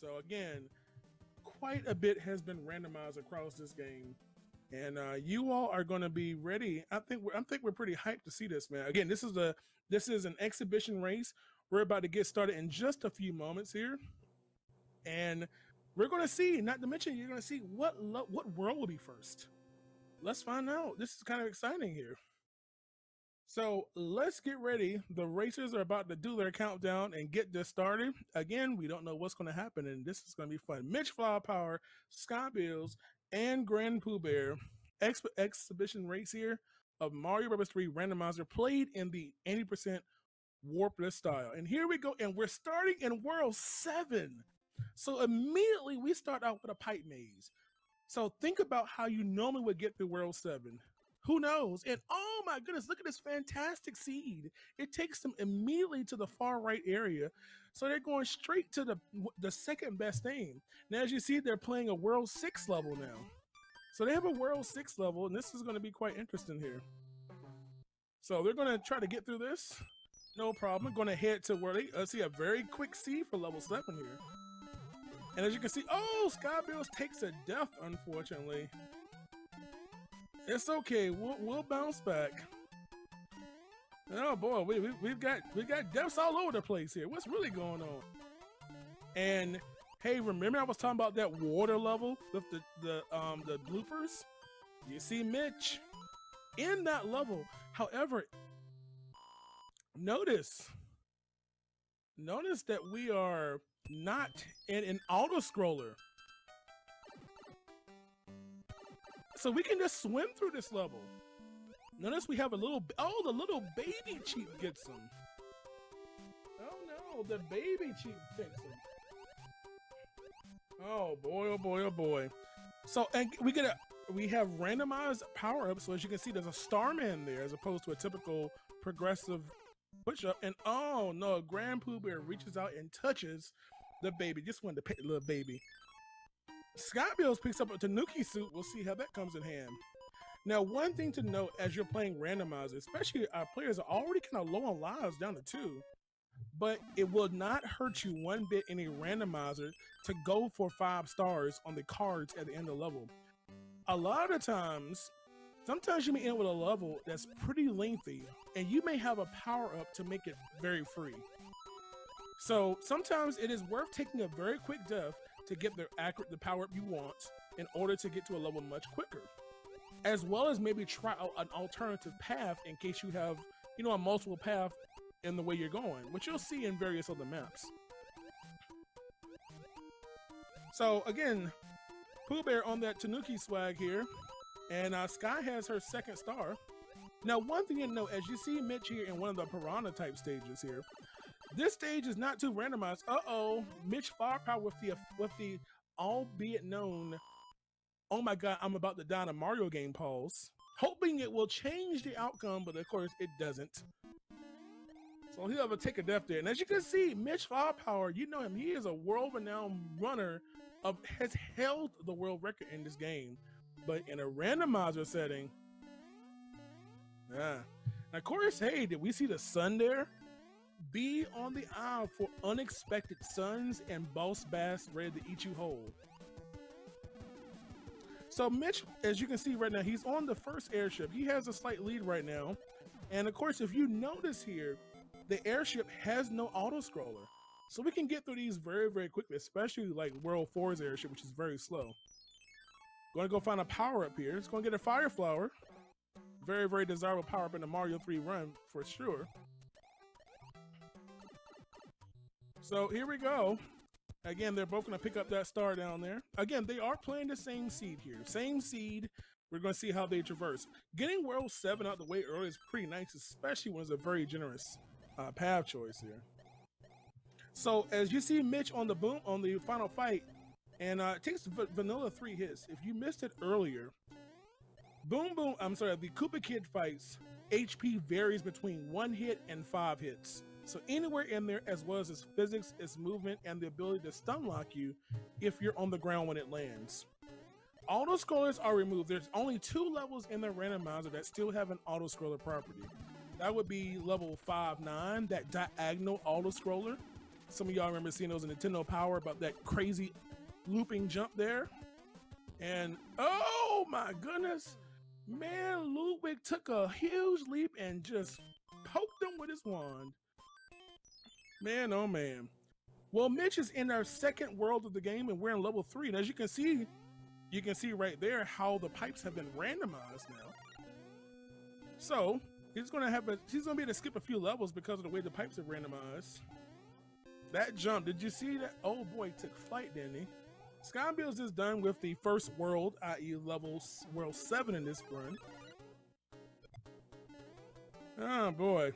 So again, quite a bit has been randomized across this game, and uh, you all are going to be ready. I think we're, I think we're pretty hyped to see this, man. Again, this is a this is an exhibition race. We're about to get started in just a few moments here, and we're going to see. Not to mention, you're going to see what lo- what world will be first. Let's find out. This is kind of exciting here. So let's get ready. The racers are about to do their countdown and get this started. Again, we don't know what's going to happen, and this is going to be fun. Mitch Flower Power, Sky Bills, and Grand Pooh Bear ex- exhibition race here of Mario Bros. 3 randomizer played in the 80% warpless style. And here we go, and we're starting in World 7. So immediately we start out with a pipe maze. So think about how you normally would get through World 7. Who knows? And oh my goodness, look at this fantastic seed. It takes them immediately to the far right area. So they're going straight to the the second best thing. Now, as you see, they're playing a world six level now. So they have a world six level, and this is going to be quite interesting here. So they're going to try to get through this. No problem. Going to head to where they uh, see a very quick seed for level seven here. And as you can see, oh, Sky Bills takes a death, unfortunately. It's okay. We'll we'll bounce back. Oh boy, we, we we've got we got deaths all over the place here. What's really going on? And hey, remember I was talking about that water level with the the um the bloopers? You see Mitch in that level. However, notice notice that we are not in an auto scroller. So we can just swim through this level. Notice we have a little, oh, the little baby cheat gets him. Oh no, the baby cheat gets him. Oh boy, oh boy, oh boy. So, and we get a, we have randomized power ups. So as you can see, there's a Starman there as opposed to a typical progressive push up. And oh no, Grand Pooh Bear reaches out and touches the baby. Just wanted to pet the little baby. Sky Bills picks up a Tanuki suit. We'll see how that comes in hand. Now, one thing to note as you're playing randomizer, especially our players are already kind of low on lives down to two, but it will not hurt you one bit in a randomizer to go for five stars on the cards at the end of the level. A lot of times, sometimes you may end with a level that's pretty lengthy, and you may have a power up to make it very free. So sometimes it is worth taking a very quick death to get the accurate the power up you want in order to get to a level much quicker. As well as maybe try out an alternative path in case you have, you know, a multiple path in the way you're going, which you'll see in various other maps. So again, Pooh Bear on that Tanuki swag here, and uh, Sky has her second star. Now, one thing to note, as you see Mitch here in one of the Piranha type stages here, this stage is not too randomized. Uh oh, Mitch Flower Power with the with the albeit known. Oh my god, I'm about to die in a Mario game pause. Hoping it will change the outcome, but of course it doesn't. So he'll have to take a death there. And as you can see, Mitch Flower Power, you know him. He is a world-renowned runner of has held the world record in this game. But in a randomizer setting, yeah. Now, of course, hey, did we see the sun there? Be on the eye for unexpected suns and boss bass ready to eat you whole. So Mitch, as you can see right now, he's on the first airship. He has a slight lead right now. And of course, if you notice here, the airship has no auto scroller. So we can get through these very, very quickly, especially like World 4's airship, which is very slow. Going to go find a power up here. It's going to get a fire flower. Very, very desirable power up in the Mario 3 run for sure. So here we go. Again, they're both going to pick up that star down there. Again, they are playing the same seed here. Same seed. We're going to see how they traverse. Getting World 7 out the way early is pretty nice, especially when it's a very generous uh, path choice here. So as you see Mitch on the boom on the final fight, and uh, it takes vanilla three hits. If you missed it earlier, Boom Boom, I'm sorry, the Koopa Kid fights, HP varies between one hit and five hits. So anywhere in there, as well as its physics, its movement, and the ability to stun lock you if you're on the ground when it lands. Auto scrollers are removed. There's only two levels in the randomizer that still have an auto scroller property. That would be level 5 9, that diagonal auto scroller, Some of y'all remember seeing those in Nintendo Power about that crazy looping jump there. And oh my goodness, man, Ludwig took a huge leap and just poked him with his wand. Man, oh man. Well, Mitch is in our second world of the game, and we're in level three. And as you can see, you can see right there how the pipes have been randomized now. So he's gonna have a he's gonna be able to skip a few levels because of the way the pipes are randomized. That jump, did you see that? Oh boy, took flight, didn't he? Is done with the first world, i.e. level world 7 in this run. Oh boy.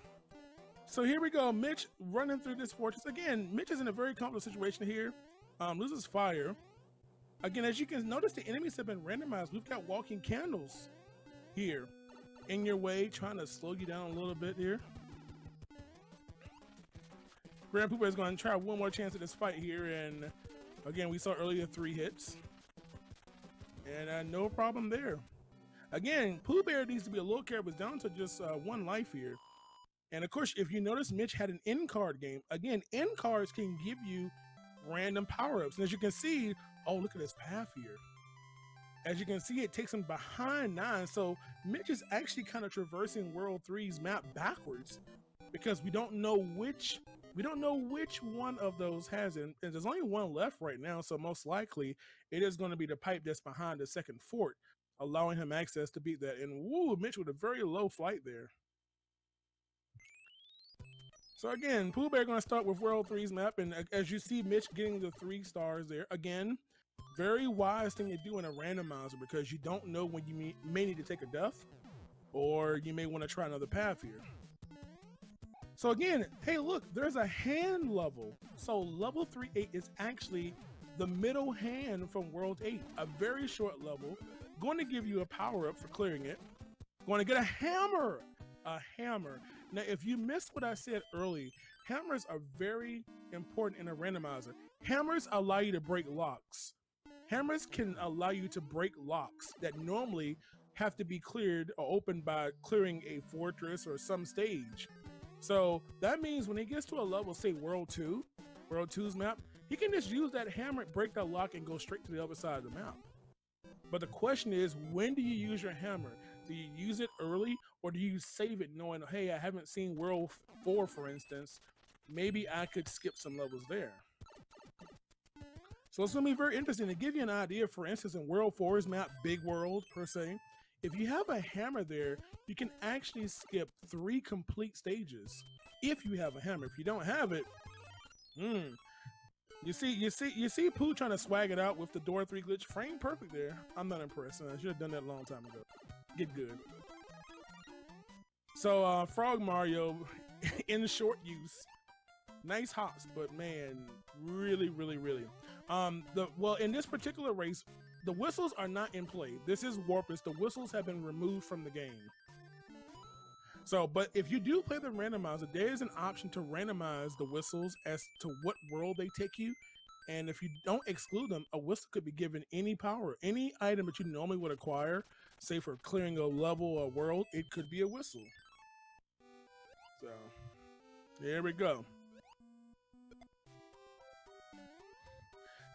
So here we go, Mitch running through this fortress. Again, Mitch is in a very comfortable situation here. Um, loses fire. Again, as you can notice, the enemies have been randomized. We've got walking candles here in your way, trying to slow you down a little bit here. Grand Pooh Bear is going to try one more chance at this fight here, and again, we saw earlier three hits, and uh, no problem there. Again, Pooh Bear needs to be a little careful. It's down to just uh, one life here. And of course, if you notice, Mitch had an end card game. Again, end cards can give you random power ups. And as you can see, oh, look at this path here. As you can see, it takes him behind nine. So Mitch is actually kind of traversing World 3's map backwards because we don't know which we don't know which one of those has it. And there's only one left right now, so most likely it is going to be the pipe that's behind the second fort, allowing him access to beat that. And woo, Mitch with a very low flight there. So again, Pooh Bear going to start with World 3's map, and uh, as you see Mitch getting the three stars there, again, very wise thing to do in a randomizer because you don't know when you may, may need to take a death, or you may want to try another path here. So again, hey look, there's a hand level. So level 3-8 is actually the middle hand from World 8, a very short level, going to give you a power up for clearing it. Going to get a hammer, a hammer. Now, if you missed what I said early, hammers are very important in a randomizer. Hammers allow you to break locks. Hammers can allow you to break locks that normally have to be cleared or opened by clearing a fortress or some stage. So that means when he gets to a level, say World 2, World 2's map, he can just use that hammer, break that lock, and go straight to the other side of the map. But the question is, when do you use your hammer? Do you use it early or do you save it knowing, hey, I haven't seen World 4, for instance. Maybe I could skip some levels there. So it's going to be very interesting to give you an idea. For instance, in World 4's map, Big World per se, if you have a hammer there, you can actually skip three complete stages if you have a hammer. If you don't have it, hmm. You see, you see, you see Pooh trying to swag it out with the door three glitch. Frame perfect there. I'm not impressed. I should have done that a long time ago. Get good. So uh, Frog Mario in short use. Nice hops, but man, really, really, really. Um, the well, in this particular race, the whistles are not in play. This is Warpless. The whistles have been removed from the game. So, but if you do play the randomizer, there is an option to randomize the whistles as to what world they take you. And if you don't exclude them, a whistle could be given any power, any item that you normally would acquire, say for clearing a level or world, it could be a whistle. So, there we go.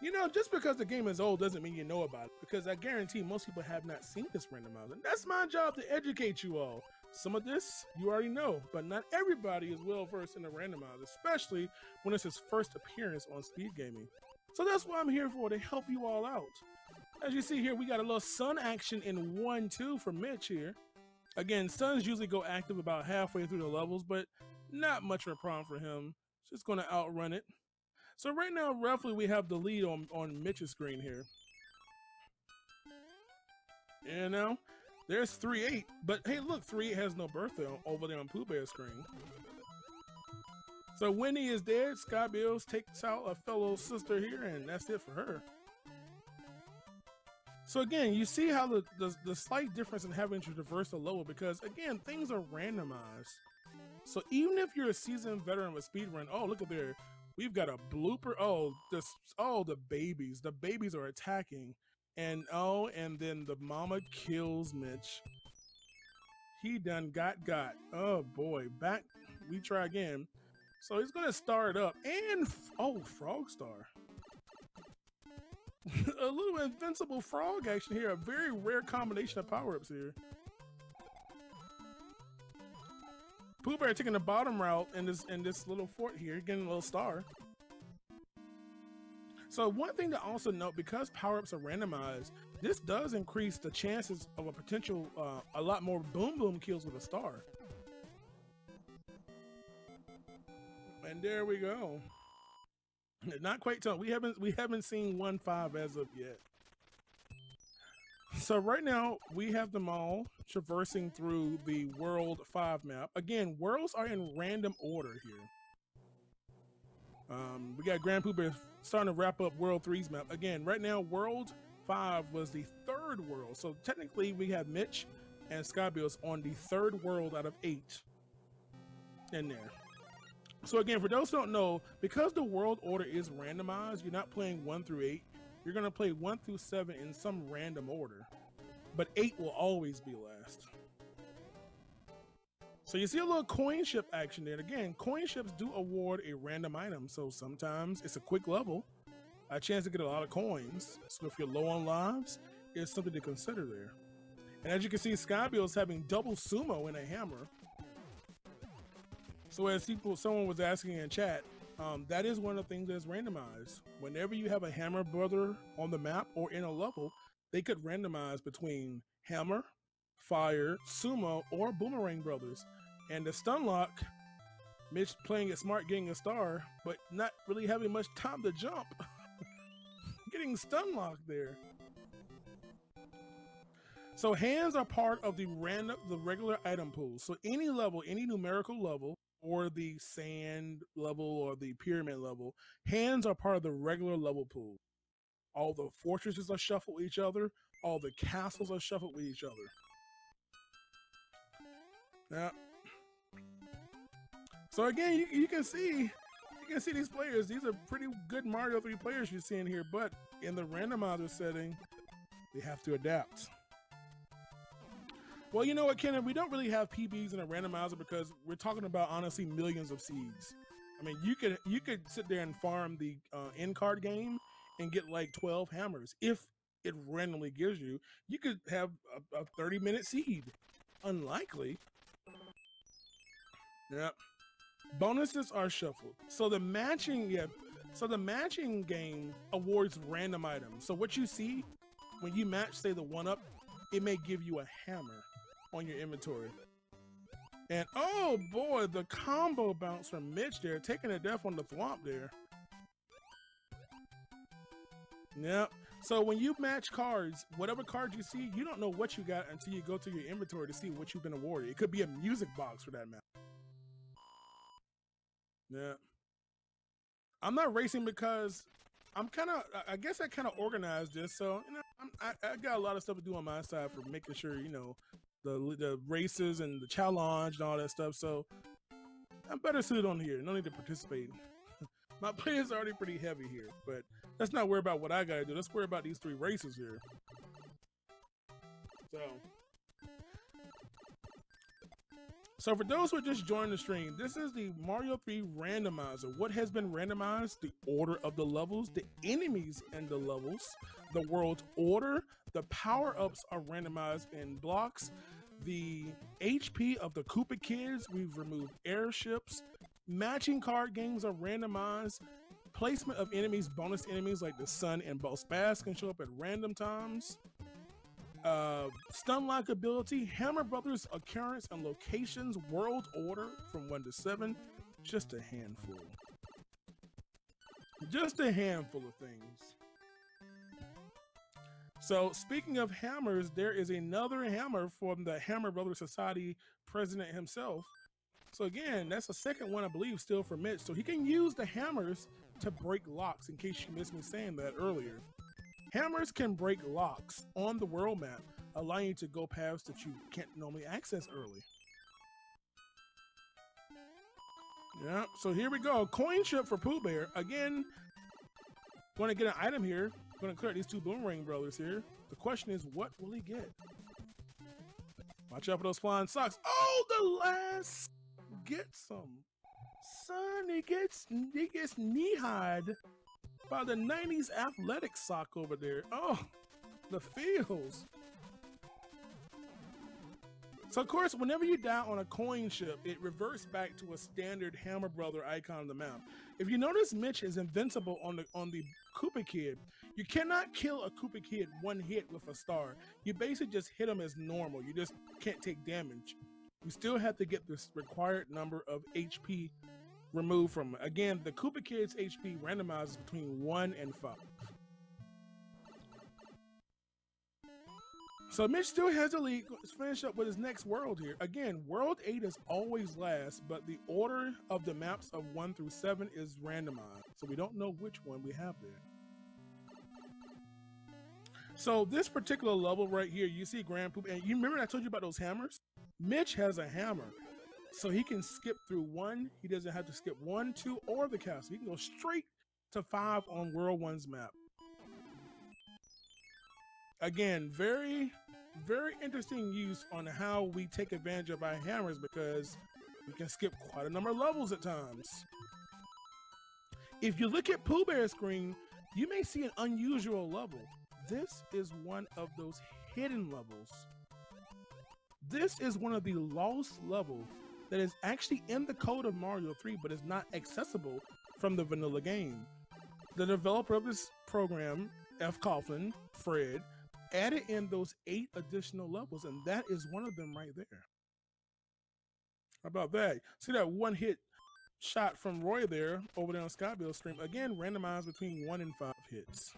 You know, just because the game is old doesn't mean you know about it, because I guarantee most people have not seen this randomizer. That's my job to educate you all. Some of this you already know, but not everybody is well versed in the randomizer, especially when it's his first appearance on Speed Gaming. So that's what I'm here for, to help you all out. As you see here, we got a little sun action in 1-2 for Mitch here. Again, suns usually go active about halfway through the levels, but not much of a problem for him. Just going to outrun it. So right now, roughly, we have the lead on, on Mitch's screen here. You know, there's 3-8, but hey, look, 3-8 has no birthday over there on Pooh Bear's screen. So Winnie is dead, Sky Bills takes out a fellow sister here, and that's it for her. So again, you see how the, the, the slight difference in having to traverse the level because again, things are randomized. So even if you're a seasoned veteran with speedrun, oh look at there, we've got a blooper. Oh, this oh the babies, the babies are attacking, and oh, and then the mama kills Mitch. He done got got. Oh boy, back. We try again. So he's gonna start up and oh, Frog Star. A little invincible frog action here. A very rare combination of power-ups here. Pooh Bear taking the bottom route in this in this little fort here, getting a little star. So one thing to also note, because power-ups are randomized, this does increase the chances of a potential, uh, a lot more boom boom kills with a star. And there we go. Not quite tough. We haven't we haven't seen one five as of yet. So right now we have them all traversing through the world five map. Again, worlds are in random order here. Um, we got Grand Pooh starting to wrap up World 3's map. Again, right now, World 5 was the third world. So technically, we have Mitch and Skybills on the third world out of eight in there. So again, for those who don't know, because the world order is randomized, you're not playing 1 through 8. You're going to play 1 through 7 in some random order. But 8 will always be last. So you see a little coin ship action there. Again, coin ships do award a random item. So sometimes it's a quick level, a chance to get a lot of coins. So if you're low on lives, it's something to consider there. And as you can see, Skybill is having double sumo in a hammer. So as people, someone was asking in chat, um, that is one of the things that's randomized. Whenever you have a hammer brother on the map or in a level, they could randomize between hammer, fire, sumo, or boomerang brothers. And the stun lock, Mitch playing it smart, getting a star, but not really having much time to jump. getting stun locked there. So hands are part of the random, the regular item pool. So any level, any numerical level, or the sand level or the pyramid level, hands are part of the regular level pool. All the fortresses are shuffled with each other. All the castles are shuffled with each other. Yeah, so again, you, you can see you can see these players. These are pretty good Mario 3 players you're seeing here, but in the randomizer setting, they have to adapt. Well, you know what, Kenneth? We don't really have PBs in a randomizer because we're talking about honestly millions of seeds. I mean, you could you could sit there and farm the uh, end card game and get like 12 hammers if it randomly gives you. You could have a, a 30 minute seed. Unlikely. Yep. Bonuses are shuffled. So the matching, yeah. So the matching game awards random items. So what you see when you match, say the one up, it may give you a hammer on your inventory. And oh boy, the combo bounce from Mitch there, taking a death on the thwomp there. Yep. So when you match cards, whatever card you see, you don't know what you got until you go to your inventory to see what you've been awarded. It could be a music box for that matter. Yeah. I'm not racing because I'm kind of, I guess I kind of organized this. So, you know, I, I got a lot of stuff to do on my side for making sure, you know, the, the races and the challenge and all that stuff. So I'm better suited on here. No need to participate. my play is already pretty heavy here, but let's not worry about what I got to do. Let's worry about these three races here. So So for those who just joined the stream, this is the Mario 3 randomizer. What has been randomized? The order of the levels, the enemies and the levels, the world's order, the power-ups are randomized in blocks, the HP of the Koopa Kids, we've removed airships, matching card games are randomized, placement of enemies, bonus enemies like the sun and Boss Bass can show up at random times. Uh, stun lock ability, Hammer Brothers occurrence and locations, world order from 1 to 7. Just a handful. Just a handful of things. So, speaking of hammers, there is another hammer from the Hammer Brothers Society president himself. So, again, that's the second one, I believe, still for Mitch. So, he can use the hammers to break locks, in case you missed me saying that earlier. Hammers can break locks on the world map, allowing you to go paths that you can't normally access early. Yeah, so here we go. Coin ship for Pooh Bear. Again, want to get an item here. To clear these two Boomerang Brothers here. The question is, what will he get? Watch out for those flying socks. Oh, the last! Get some. Son, he gets he gets knee-hied by the 90s athletic sock over there. Oh, the feels. So of course, whenever you die on a coin ship, it reverts back to a standard Hammer Brother icon on the map. If you notice, Mitch is invincible on the on the Koopa Kid. You cannot kill a Koopa Kid one hit with a star. You basically just hit him as normal. You just can't take damage. You still have to get this required number of HP removed from it. Again, the Koopa Kid's HP randomizes between 1 and 5. So Mitch still has the lead. Let's finish up with his next world here. Again, World 8 is always last, but the order of the maps of 1 through 7 is randomized. So we don't know which one we have there. So this particular level right here, you see Grand Pooh, and you remember I told you about those hammers? Mitch has a hammer. So he can skip through one. He doesn't have to skip one, two, or the castle. He can go straight to five on World One's map. Again, very, very interesting use on how we take advantage of our hammers because we can skip quite a number of levels at times. If you look at Pooh Bear's screen, you may see an unusual level. This is one of those hidden levels. This is one of the lost levels that is actually in the code of Mario 3 but is not accessible from the vanilla game. The developer of this program, F. Coughlin, Fred, added in those eight additional levels, and that is one of them right there. How about that? See that one hit shot from Roy there over there on Skybill's stream. Again, randomized between one and five hits.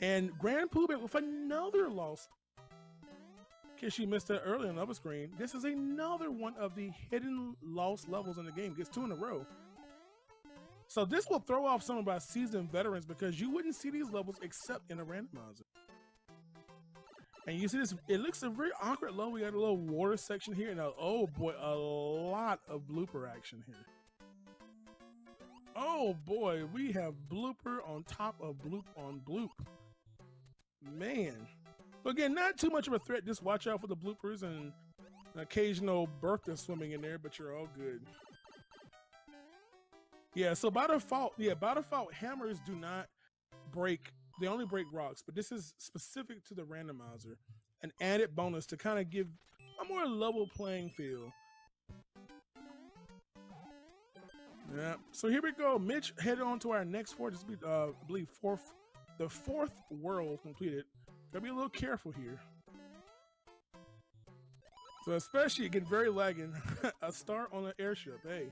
And Grand Pooh Bear with another loss case you missed that earlier on the other screen, this is another one of the hidden lost levels in the game. Gets two in a row. So this will throw off some of our seasoned veterans because you wouldn't see these levels except in a randomizer. And you see this, it looks a very awkward level. We got a little water section here and a, oh boy, a lot of blooper action here. Oh boy, we have blooper on top of bloop on bloop. Man. But again, not too much of a threat. Just watch out for the bloopers and an occasional Bertha swimming in there, but you're all good. Yeah, so by default, yeah, by default, hammers do not break. They only break rocks, but this is specific to the randomizer. An added bonus to kind of give a more level playing field. Yeah, so here we go. Mitch headed on to our next four. This be, uh, I believe, fourth, the fourth world completed. Gotta be a little careful here. So especially it get very lagging. a star on an airship, hey.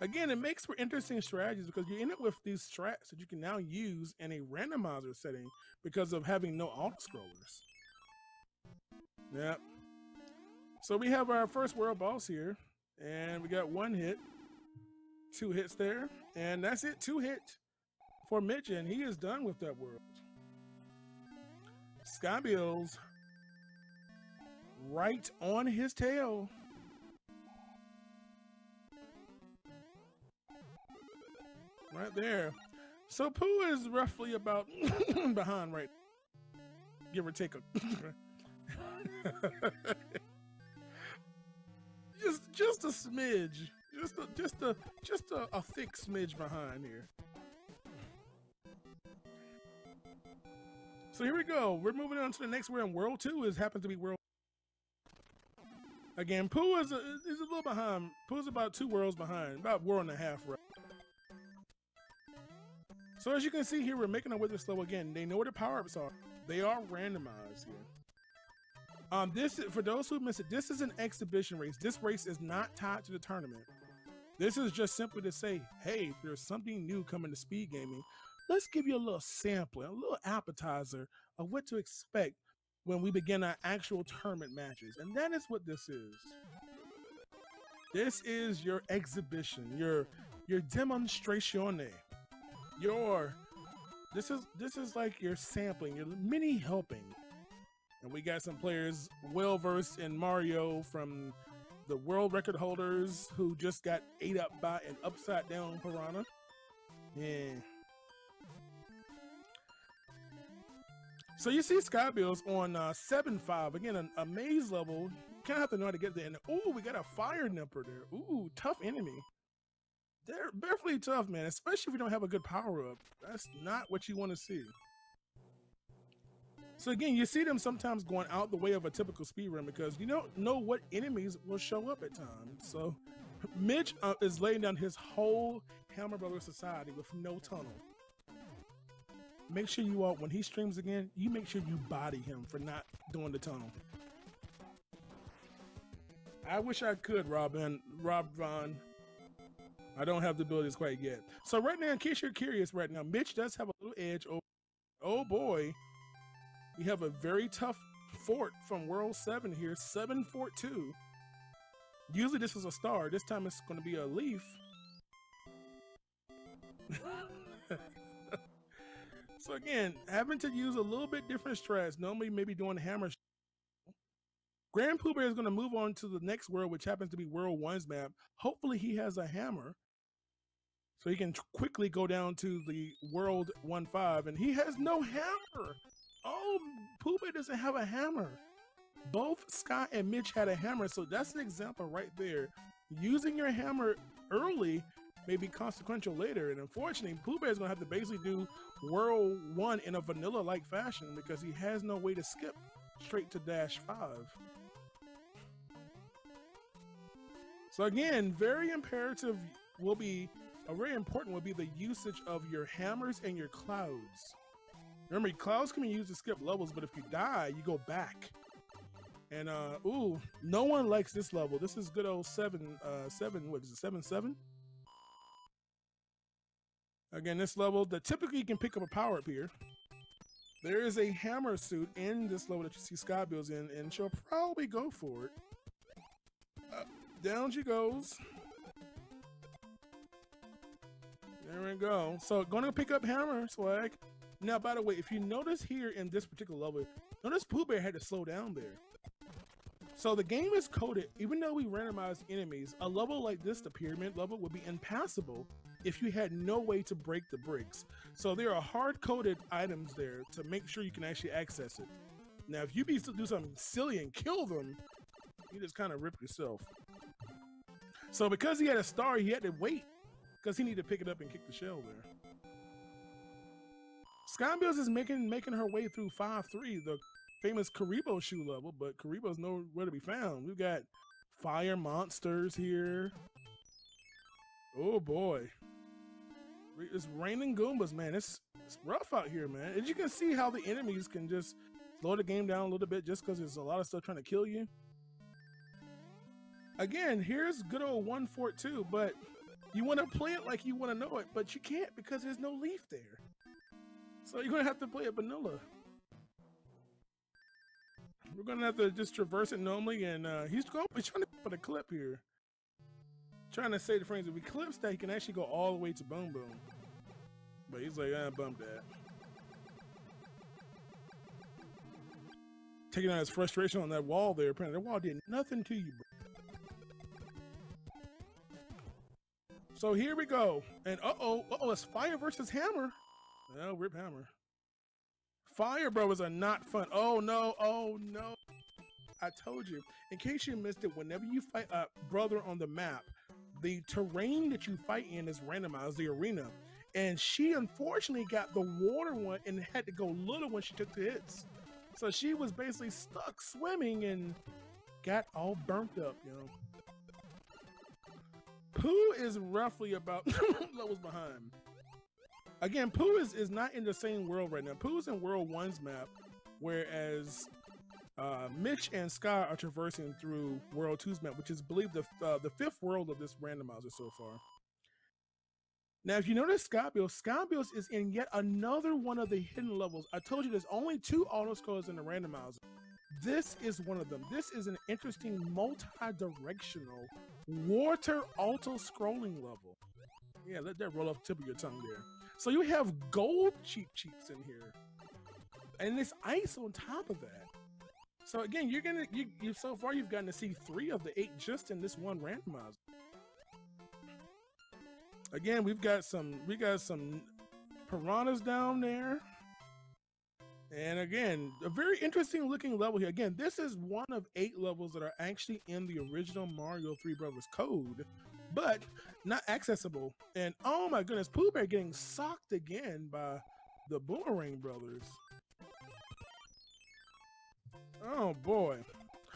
Again, it makes for interesting strategies because you end up with these strats that you can now use in a randomizer setting because of having no auto scrollers. Yep. So we have our first world boss here, and we got one hit, two hits there, and that's it, two hit for Mitch, and he is done with that world. Skybill's right on his tail. Right there. So Pooh is roughly about behind right. Give or take a just just a smidge. Just a just a just a, a thick smidge behind here. So here we go. We're moving on to the next world. World two is happens to be world. Again, Pooh is a, is a little behind. Pooh's about two worlds behind, about world and a half. Right? So as you can see here, we're making our this level again. They know where the power-ups are. They are randomized here. Um, this for those who missed it. This is an exhibition race. This race is not tied to the tournament. This is just simply to say, hey, there's something new coming to speed gaming, let's give you a little sampling, a little appetizer of what to expect when we begin our actual tournament matches. And that is what this is. This is your exhibition, your your demonstratione. Your this is this is like your sampling, your mini helping. And we got some players well versed in Mario from the world record holders who just got ate up by an upside down piranha. Yeah. So you see Skybills on uh, 7-5. Again, a, a, maze level. You kind of have to know how to get there. And oh, we got a fire nipper there. Ooh, tough enemy. They're definitely tough, man. Especially if you don't have a good power up. That's not what you want to see. So again, you see them sometimes going out the way of a typical speed run because you don't know what enemies will show up at times. So Mitch uh, is laying down his whole Hammer Brothers society with no tunnel. Make sure you all, when he streams again, you make sure you body him for not doing the tunnel. I wish I could, Robin, Rob Von. I don't have the abilities quite yet. So right now, in case you're curious, right now, Mitch does have a little edge. Oh, oh boy, we have a very tough fort from World 7 here, 7 Fort 2. Usually this is a star. This time it's going to be a leaf. so again, having to use a little bit different strats. Normally maybe doing hammer. Grand Pooh Bear is going to move on to the next world, which happens to be World 1's map. Hopefully he has a hammer. So he can quickly go down to the World 1-5. And he has no hammer. Oh, Pooh Bear doesn't have a hammer. Both Scott and Mitch had a hammer, so that's an example right there. Using your hammer early may be consequential later, and unfortunately, Pooh Bear is going to have to basically do World 1 in a vanilla-like fashion because he has no way to skip straight to Dash 5. So again, very imperative will be, a very important will be the usage of your hammers and your clouds. Remember, clouds can be used to skip levels, but if you die, you go back. And uh ooh, no one likes this level. This is good old seven uh seven, what is it, seven seven? Again, this level that typically you can pick up a power up here. There is a hammer suit in this level that you see Sky Bills in, and she'll probably go for it. Uh, down she goes. There we go. So gonna pick up hammer swag. Now, by the way, if you notice here in this particular level, notice Pooh Bear had to slow down there. So the game is coded, even though we randomize enemies, a level like this, the pyramid level, would be impassable if you had no way to break the bricks. So there are hard-coded items there to make sure you can actually access it. Now, if you be to do something silly and kill them, you just kind of rip yourself. So because he had a star, he had to wait because he needed to pick it up and kick the shell there. Skybills is making making her way through 5-3, the famous Kuribo shoe level, but Kuribo's nowhere to be found. We've got fire monsters here. Oh boy. It's raining Goombas, man. It's, it's rough out here, man. As you can see how the enemies can just slow the game down a little bit just because there's a lot of stuff trying to kill you. Again, here's good old 1 Fort 2, but you want to play it like you want to know it, but you can't because there's no leaf there. So you're gonna have to play it vanilla. We're gonna have to just traverse it normally, and uh, he's going. He's trying to put a clip here. Trying to say to friends, if we clips that, he can actually go all the way to Boom Boom. But he's like, I ah, bump that. Taking out his frustration on that wall there. Apparently, that wall did nothing to you, bro. So here we go. And uh-oh, uh-oh, it's Fire versus Hammer. No, Rip Hammer. Fire Brothers are not fun. Oh no, oh no. I told you. In case you missed it, whenever you fight a brother on the map, the terrain that you fight in is randomized, the arena. And she unfortunately got the water one and had to go little when she took the hits. So she was basically stuck swimming and got all burnt up, you know. Pooh is roughly about levels behind. Again, Pooh is, is not in the same world right now. Pooh's in World 1's map, whereas uh, Mitch and Sky are traversing through World 2's map, which is believed the, uh, the fifth world of this randomizer so far. Now, if you notice Skybills, Skybills is in yet another one of the hidden levels. I told you there's only two auto scrolls in the randomizer. This is one of them. This is an interesting multi-directional water auto scrolling level. Yeah, let that roll off tip of your tongue there. So you have gold Cheep Cheeps in here. And this ice on top of that. So again, you're gonna you, you so far you've gotten to see three of the eight just in this one randomizer. Again, we've got some we got some piranhas down there. And again, a very interesting looking level here. Again, this is one of eight levels that are actually in the original Mario 3 Brothers code, but not accessible. And oh my goodness, Pooh Bear getting socked again by the Boomerang Brothers. Oh boy.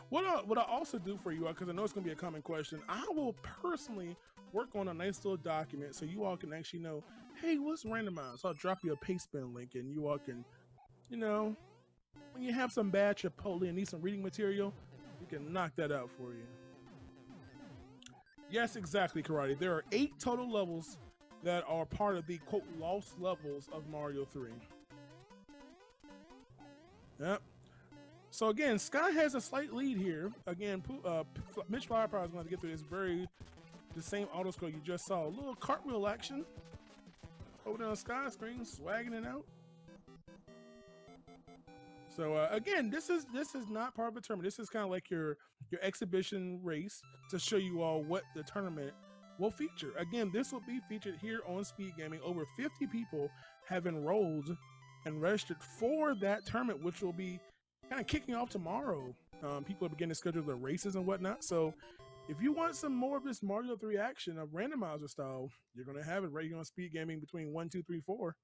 What I, what I also do for you, all, because I know it's going to be a common question, I will personally work on a nice little document so you all can actually know, hey, what's randomized? So I'll drop you a Pastebin link and you all can you know, when you have some bad Chipotle and need some reading material, we can knock that out for you. Yes, exactly, Karate. There are eight total levels that are part of the quote lost levels of Mario 3. Yep. So again, Sky has a slight lead here. Again, uh, Mitch Flower Power is going to get through this very the same auto scroll you just saw. A little cartwheel action over on Sky screen, swagging it out. So uh, again, this is this is not part of the tournament. This is kind of like your your exhibition race to show you all what the tournament will feature. Again, this will be featured here on Speed Gaming. Over 50 people have enrolled and registered for that tournament, which will be kind of kicking off tomorrow. Um, people are beginning to schedule their races and whatnot. So if you want some more of this Mario 3 action of randomizer style, you're going to have it right here on Speed Gaming between 1, 2, 3, 4.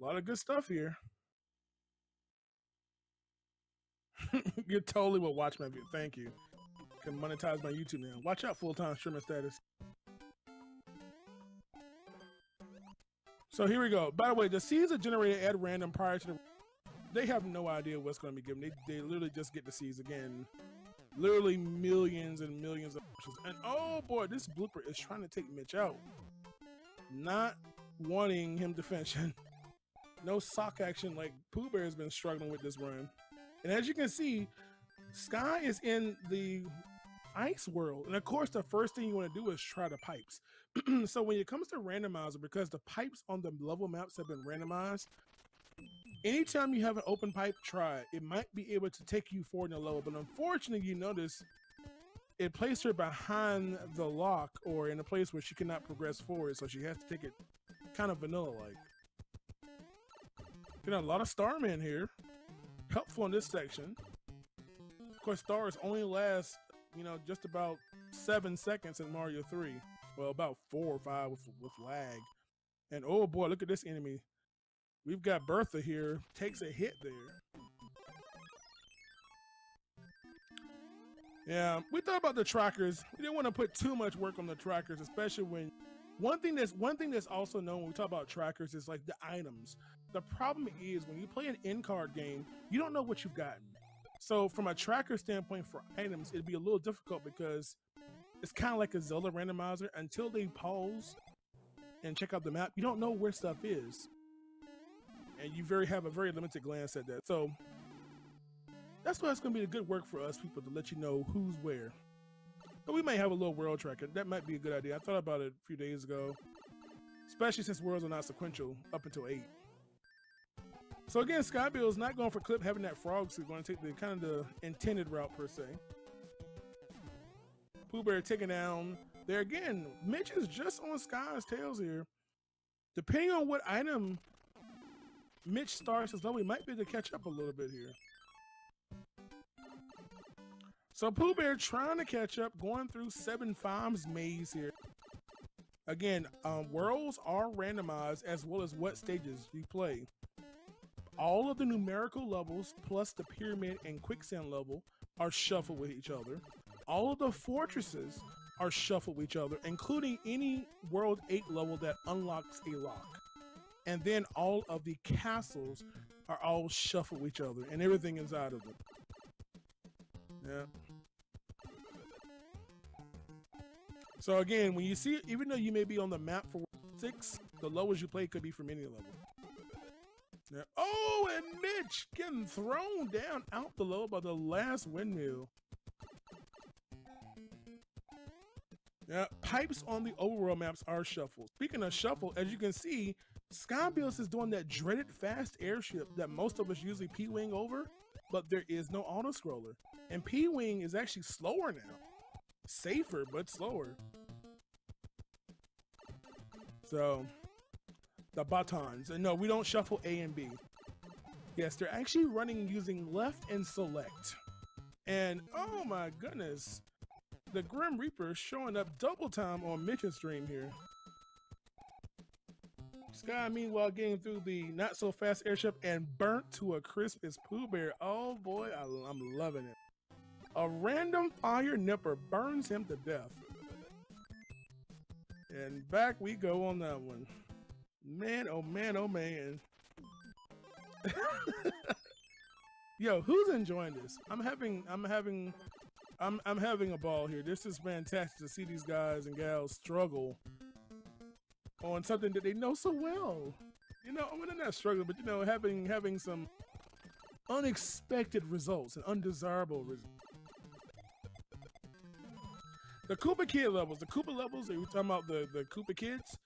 A lot of good stuff here. You're totally what watch my video. Thank you. Can monetize my YouTube now. Watch out, full time streamer status. So here we go. By the way, the seeds are generated at random prior to the. They have no idea what's going to be given. They, they literally just get the seeds again. Literally millions and millions of. And oh boy, this blooper is trying to take Mitch out. Not wanting him to finish. no sock action like Pooh Bear has been struggling with this run. And as you can see, Sky is in the ice world. And of course, the first thing you want to do is try the pipes. so when it comes to randomizer, because the pipes on the level maps have been randomized, anytime you have an open pipe, try it. Might be able to take you forward in the level. But unfortunately, you notice it placed her behind the lock or in a place where she cannot progress forward. So she has to take it kind of vanilla like. Get a lot of Starman here helpful in this section. Of course, stars only last, you know, just about seven seconds in Mario 3. Well, about four or five with, with lag. And oh boy, look at this enemy. We've got Bertha here, takes a hit there. Yeah, we thought about the trackers. We didn't want to put too much work on the trackers, especially when one thing that's one thing that's also known when we talk about trackers is like the items. The problem is when you play an in card game, you don't know what you've gotten. So from a tracker standpoint for items, it'd be a little difficult because it's kind of like a Zelda randomizer. Until they pause and check out the map, you don't know where stuff is, and you very have a very limited glance at that. So that's why it's going to be a good work for us people to let you know who's where. But we might have a little world tracker. That might be a good idea. I thought about it a few days ago, especially since worlds are not sequential up until eight. So again, Skybill is not going for clip having that frog suit, going to take the kind of the intended route per se. Pooh Bear taking down there again. Mitch is just on Sky's tails here. Depending on what item Mitch starts his level, he might be able to catch up a little bit here. So Pooh Bear trying to catch up, going through Seven Farms maze here. Again, um, worlds are randomized as well as what stages you play all of the numerical levels plus the pyramid and quicksand level are shuffled with each other. All of the fortresses are shuffled with each other, including any World 8 level that unlocks a lock. And then all of the castles are all shuffled with each other and everything inside of them. Yeah. So again, when you see, even though you may be on the map for six, the lowest you play could be from any level. Yeah. Oh, and Mitch getting thrown down out below by the last windmill. Yeah, pipes on the overworld maps are shuffled. Speaking of shuffle, as you can see, Skybills is doing that dreaded fast airship that most of us usually P-Wing over, but there is no auto-scroller. And P-Wing is actually slower now. Safer, but slower. So, the batons. And no, we don't shuffle A and B. Yes, they're actually running using left and select. And oh my goodness, the Grim Reaper showing up double time on Mitch's stream here. Sky, meanwhile, getting through the not so fast airship and burnt to a crisp as Pooh Bear. Oh boy, I, I'm loving it. A random fire nipper burns him to death. And back we go on that one. Man, oh man, oh man. Yo, who's enjoying this? I'm having I'm having I'm I'm having a ball here. This is fantastic to see these guys and gals struggle on something that they know so well. You know, I mean, they're not struggling, but you know, having having some unexpected results and undesirable results. The Koopa Kid levels, the Koopa levels, are we talking about the, the Koopa Kids?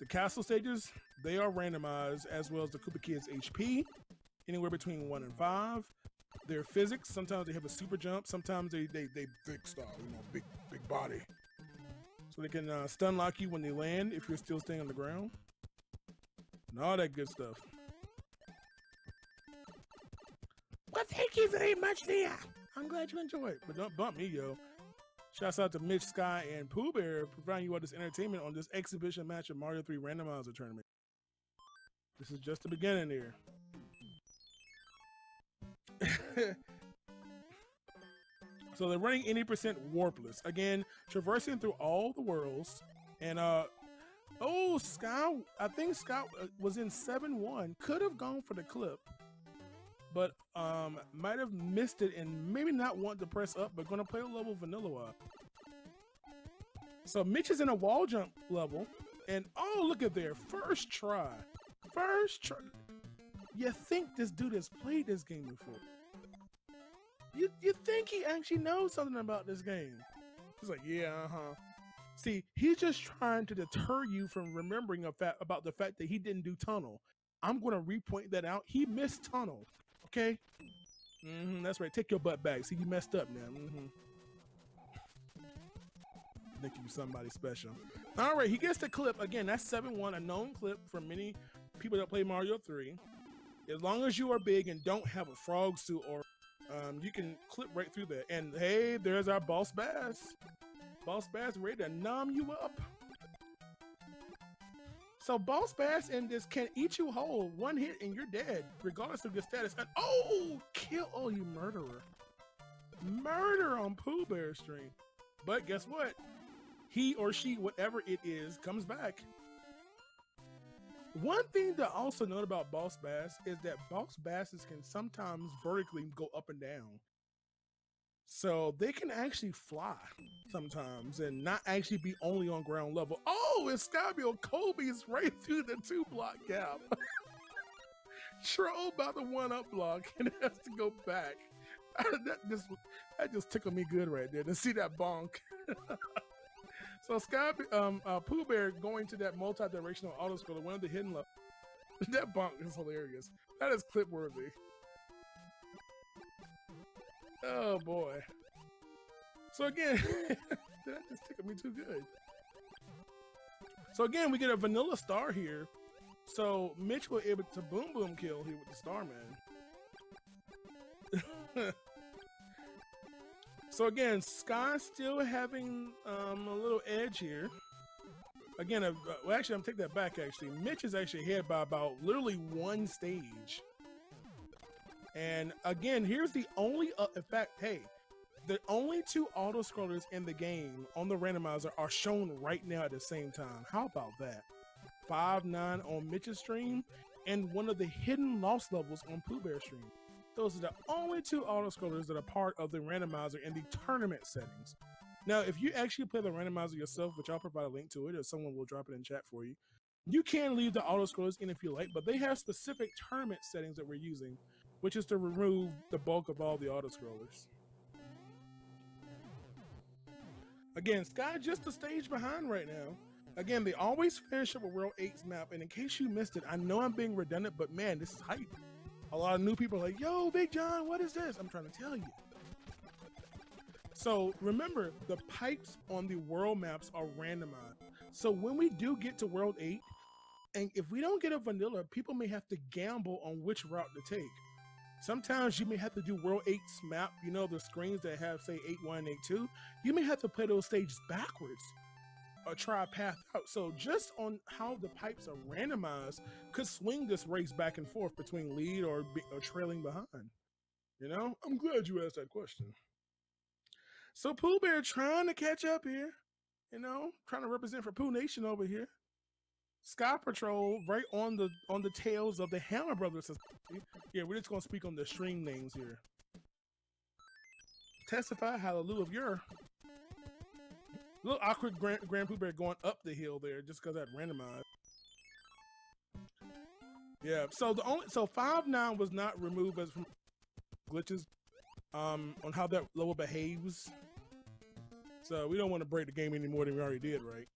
The castle stages, they are randomized as well as the Koopa Kids HP, anywhere between one and five. Their physics, sometimes they have a super jump, sometimes they they they big style, you know, big big body. So they can uh, stun lock you when they land if you're still staying on the ground. And all that good stuff. Well, thank you very much, Leah. I'm glad you enjoyed. But don't bump me, yo. Shouts out to Mitch Sky and Pooh Bear providing you all this entertainment on this exhibition match of Mario 3 Randomizer Tournament. This is just the beginning here. So they're running 80% warpless. Again, traversing through all the worlds. And, uh, oh, Scott, I think Scott uh, was in 7-1. Could have gone for the clip. But, um, might have missed it and maybe not want to press up, but going to play a level vanilla. So Mitch is in a wall jump level. And, oh, look at there. First try. First try. You think this dude has played this game before. You you think he actually knows something about this game? He's like, yeah, uh huh. See, he's just trying to deter you from remembering a fact about the fact that he didn't do tunnel. I'm going to repoint that out. He missed tunnel. Okay. Mm-hmm, that's right. Take your butt back. See, you messed up now. Mm-hmm. Think you somebody special. All right, he gets the clip again. That's seven one, a known clip for many people that play Mario Three. As long as you are big and don't have a frog suit or um, you can clip right through there. And hey, there's our Boss Bass. Boss Bass ready to numb you up. So Boss Bass in this can eat you whole. One hit and you're dead, regardless of your status. And oh, kill! Oh, you murderer! Murder on Pooh Bear stream. But guess what? He or she, whatever it is, comes back. One thing to also note about boss bass is that boss basses can sometimes vertically go up and down. So they can actually fly sometimes and not actually be only on ground level. Oh, it's Scabio Kobe's right through the two block gap. Troll by the one up block and has to go back. that just that just tickled me good right there to see that bonk. So Sky, um, uh, Pooh Bear going to that multi-directional auto scroller, one of the hidden levels. that bonk is hilarious. That is clip worthy. Oh boy. So again, that just tickled me too good. So again, we get a vanilla star here. So Mitch was able to boom boom kill here with the Starman. So again, Sky still having um, a little edge here. Again, uh, well, actually, I'm take that back. Actually, Mitch is actually ahead by about literally one stage. And again, here's the only, uh, in fact, hey, the only two auto scrollers in the game on the randomizer are shown right now at the same time. How about that? Five nine on Mitch's stream, and one of the hidden lost levels on Pooh Bear stream. Those are the only two auto scrollers that are part of the randomizer in the tournament settings. Now, if you actually play the randomizer yourself, which I'll provide a link to it, or someone will drop it in chat for you, you can leave the auto scrollers in if you like, but they have specific tournament settings that we're using, which is to remove the bulk of all the auto scrollers. Again, Sky just a stage behind right now. Again, they always finish up a World 8's map, and in case you missed it, I know I'm being redundant, but man, this is hype a lot of new people are like, yo, Big John, what is this? I'm trying to tell you. So remember, the pipes on the world maps are randomized. So when we do get to World 8, And if we don't get a vanilla, people may have to gamble on which route to take. Sometimes you may have to do World 8's map, you know, the screens that have, say, 8 1, 8 2. You may have to play those stages backwards a path out. So, just on how the pipes are randomized could swing this race back and forth between lead or, or trailing behind. You know, I'm glad you asked that question. So, Pooh Bear trying to catch up here, you know, trying to represent for Pooh Nation over here. Sky Patrol right on the on the tails of the Hammer Brothers. Yeah, we're just gonna speak on the stream names here. Testify hallelujah of your little awkward Grand, Grand Pooh Bear going up the hill there just because that randomized. Yeah, so the only so five nine was not removed as from glitches um on how that level behaves. So we don't want to break the game any more than we already did, right?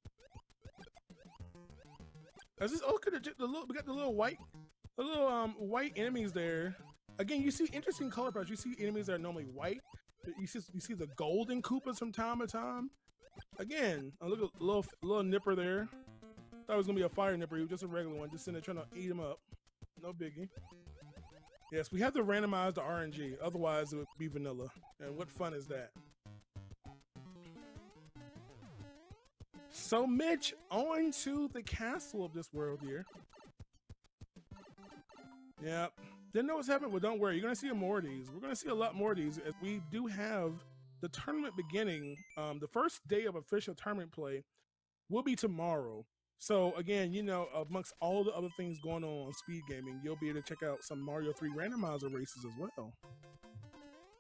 Is this oh look the, the little we got the little white the little um white enemies there. Again, you see interesting color patterns. You see enemies that are normally white. You see you see the golden Koopas from time to time. Again, a little little little nipper there. Thought it was gonna be a fire nipper. He was just a regular one, just sitting there trying to eat him up. No biggie. Yes, we have to randomize the RNG. Otherwise, it would be vanilla. And what fun is that? So, Mitch, on to the castle of this world here. Yep. Didn't know what's happening, but don't worry. You're going to see a more of these. We're going to see a lot more of these as we do have the tournament beginning. Um, the first day of official tournament play will be tomorrow. So again, you know, amongst all the other things going on on speed gaming, you'll be able to check out some Mario 3 randomizer races as well.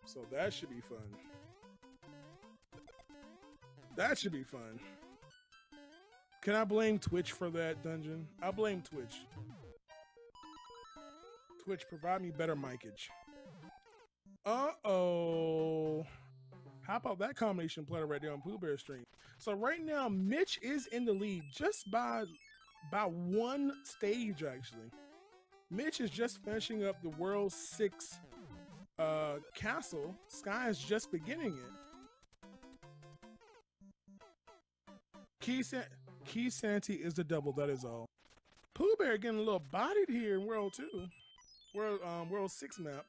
So that should be fun. That should be fun. Can I blame Twitch for that dungeon? I blame Twitch. Twitch, provide me better micage. Uh-oh. How about that combination player right there on Pooh Bear stream? So right now, Mitch is in the lead just by about one stage, actually. Mitch is just finishing up the World 6 uh, castle. Sky is just beginning it. Key, Key Santee is the devil, that is all. Pooh Bear getting a little bodied here in World 2. World um, World 6 map.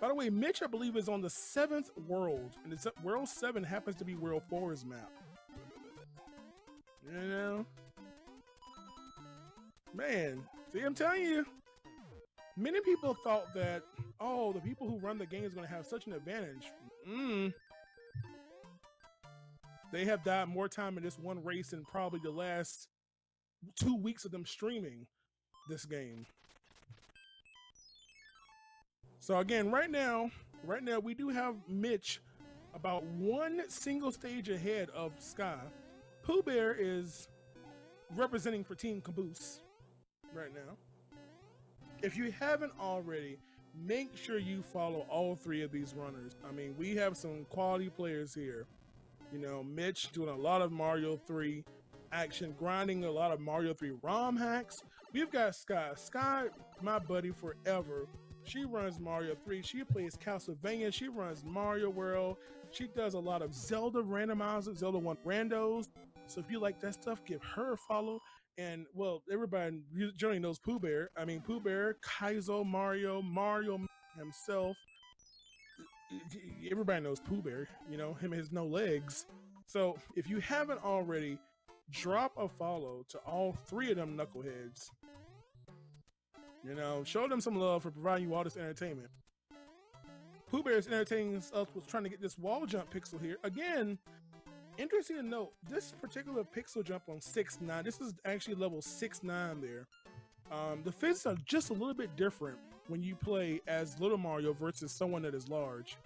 By the way, Mitch, I believe, is on the seventh world. And it's World 7 happens to be World 4's map. You know? Man, see, I'm telling you. Many people thought that, oh, the people who run the game is going to have such an advantage. They have died more time in this one race than probably the last two weeks of them streaming this game. So again, right now, right now we do have Mitch about one single stage ahead of Sky. Pooh Bear is representing for Team Caboose right now. If you haven't already, make sure you follow all three of these runners. I mean, we have some quality players here. You know, Mitch doing a lot of Mario 3 action, grinding a lot of Mario 3 ROM hacks. We've got Sky. Sky, my buddy forever. She runs Mario 3. She plays Castlevania. She runs Mario World. She does a lot of Zelda randomizers, Zelda 1 randos. So if you like that stuff, give her a follow. And well, everybody generally knows Pooh Bear. I mean, Pooh Bear, Kaizo, Mario, Mario himself, everybody knows Pooh Bear, you know, him has no legs. So if you haven't already, drop a follow to all three of them knuckleheads. You know, show them some love for providing you all this entertainment. Pooh Bear is entertaining us with trying to get this wall jump pixel here. Again, interesting to note, this particular pixel jump on 6-9, this is actually level 6-9 there. Um, the physics are just a little bit different when you play as Little Mario versus someone that is large.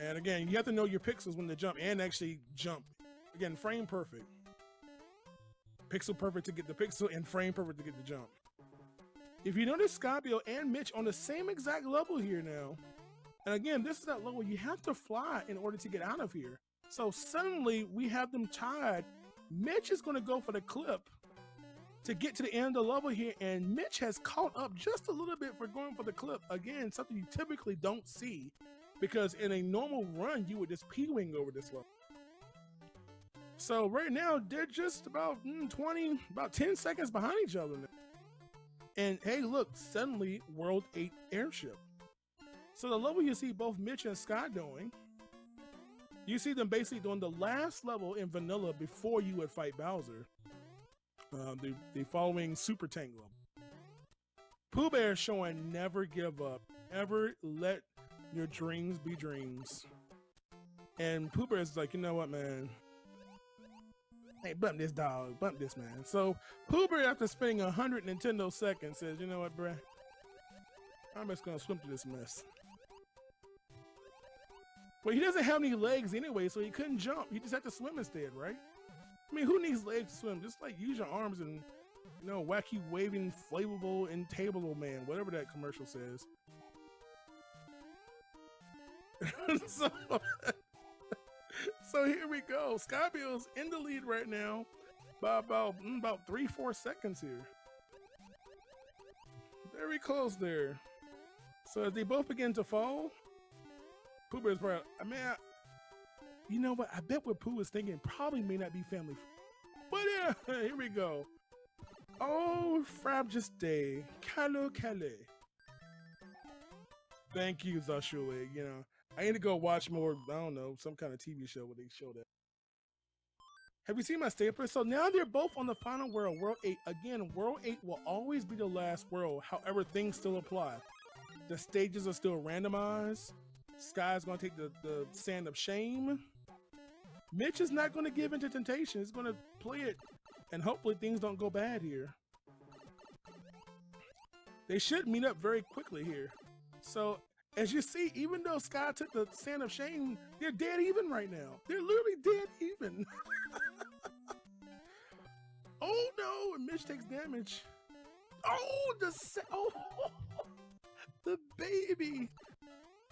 And again, you have to know your pixels when they jump and actually jump. Again, frame perfect. Pixel perfect to get the pixel and frame perfect to get the jump. If you notice Scabio and Mitch on the same exact level here now, and again, this is that level you have to fly in order to get out of here. So suddenly we have them tied. Mitch is going to go for the clip to get to the end of the level here, and Mitch has caught up just a little bit for going for the clip. Again, something you typically don't see, because in a normal run, you would just P-wing over this level. So right now they're just about mm, 20, about 10 seconds behind each other. Now. And hey, look, suddenly World 8 airship. So the level you see both Mitch and Scott doing, you see them basically doing the last level in vanilla before you would fight Bowser. Um, the, the following Super Tank level. Pooh Bear showing never give up, ever let your dreams be dreams. And Pooh Bear is like, you know what, man? Hey, bump this dog, bump this man. So Pooh after spending a hundred Nintendo seconds, says, you know what, bruh? I'm just gonna swim through this mess. Well, he doesn't have any legs anyway, so he couldn't jump. He just had to swim instead, right? I mean, who needs legs to swim? Just like use your arms and you know, wacky waving flammable intableable man, whatever that commercial says. so, so here we go. Skybill's in the lead right now by about mm, about three, four seconds here. Very close there. So as they both begin to fall, Pooh is probably, I mean, I, you know what? I bet what Pooh is thinking probably may not be family. But yeah, here we go. Oh, Frabjous Calo Cale. Thank you, Zashule. You know, I need to go watch more, I don't know, some kind of TV show where they show that. Have you seen my stapler? So now they're both on the final world, World 8. Again, World 8 will always be the last world. However, things still apply. The stages are still randomized. Sky's to take the, the sand of shame. Mitch is not to give into temptation. He's to play it and hopefully things don't go bad here. They should meet up very quickly here. So, as you see, even though Sky took the sand of shame, they're dead even right now. They're literally dead even. oh no, and Mitch takes damage. Oh, the oh, the baby,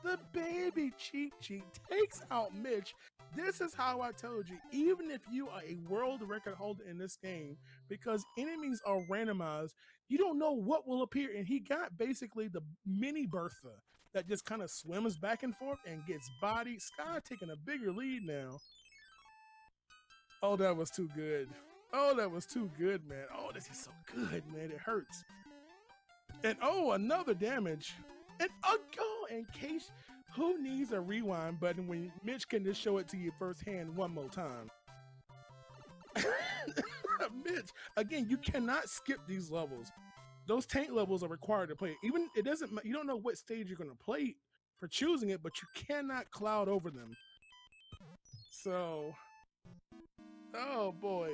the baby Cheep Cheep takes out Mitch this is how I told you, even if you are a world record holder in this game, because enemies are randomized, you don't know what will appear. And he got basically the mini Bertha that just kind of swims back and forth and gets bodied. Sky taking a bigger lead now. Oh, that was too good. Oh, that was too good, man. Oh, this is so good, man. It hurts. And oh, another damage. And oh, in case who needs a rewind button when Mitch can just show it to you firsthand one more time? Mitch, again, you cannot skip these levels. Those tank levels are required to play. Even it doesn't. You don't know what stage you're going to play for choosing it, but you cannot cloud over them. So, oh boy.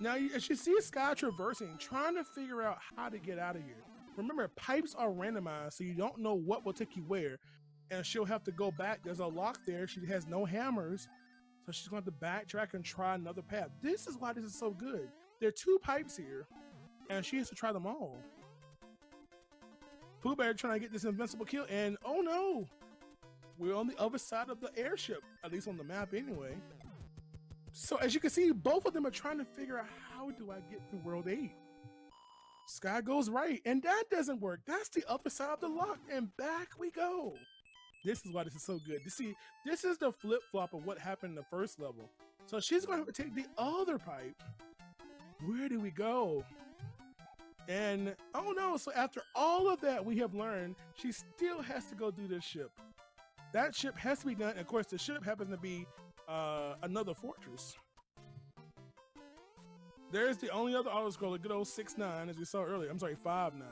Now, as you see Sky traversing, trying to figure out how to get out of here. Remember, pipes are randomized, so you don't know what will take you where and she'll have to go back. There's a lock there. She has no hammers, so she's going to have to backtrack and try another path. This is why this is so good. There are two pipes here, and she has to try them all. Pooh Bear trying to get this invincible kill, and oh no, we're on the other side of the airship, at least on the map anyway. So as you can see, both of them are trying to figure out how do I get through World 8. Sky goes right, and that doesn't work. That's the other side of the lock, and back we go. This is why this is so good. You see, this is the flip flop of what happened in the first level. So she's going to take the other pipe. Where do we go? And oh no, so after all of that we have learned, she still has to go do this ship. That ship has to be done. of course, the ship happens to be uh, another fortress. There's the only other auto scroller, good old 6 9, as we saw earlier. I'm sorry, 5 9.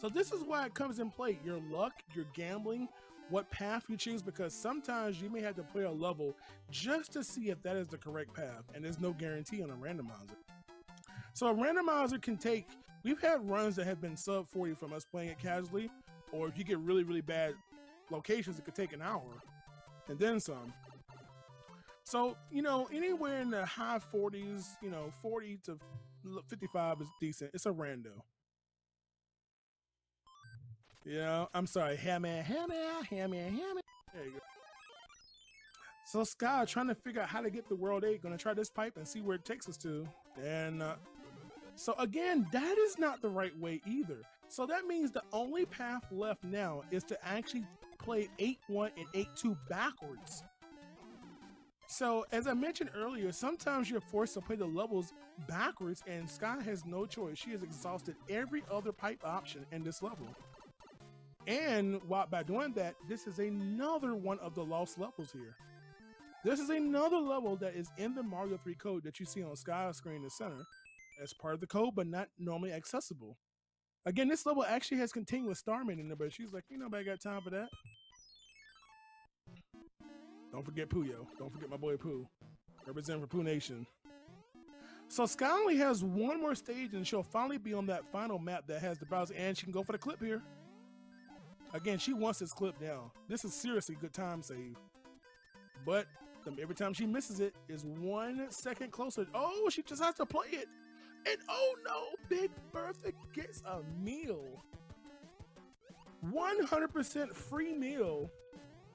So this is why it comes in play. Your luck, your gambling, what path you choose, because sometimes you may have to play a level just to see if that is the correct path, and there's no guarantee on a randomizer. So a randomizer can take, we've had runs that have been sub 40 from us playing it casually, or if you get really, really bad locations, it could take an hour, and then some. So, you know, anywhere in the high 40s, you know, 40 to 55 is decent. It's a rando. Know, I'm sorry, hammy, hammy, hammy, hammy. There you go. So Sky trying to figure out how to get the World 8, gonna try this pipe and see where it takes us to. And uh, so again, that is not the right way either. So that means the only path left now is to actually play 8-1 and 8-2 backwards. So, as I mentioned earlier, sometimes you're forced to play the levels backwards, and Sky has no choice. She has exhausted every other pipe option in this level. And while by doing that, this is another one of the lost levels here. This is another level that is in the Mario 3 code that you see on Sky's screen in the center as part of the code, but not normally accessible. Again, this level actually has continuous Starman in there, but she's like, you know, I got time for that. Don't forget Puyo. Don't forget my boy Pooh. Represent for Pooh Nation. So Sky only has one more stage and she'll finally be on that final map that has the Bowser and she can go for the clip here. Again, she wants this clip now. This is seriously good time save. But every time she misses it is one second closer. Oh, she just has to play it. And oh no, Big Bertha gets a meal. 100% free meal.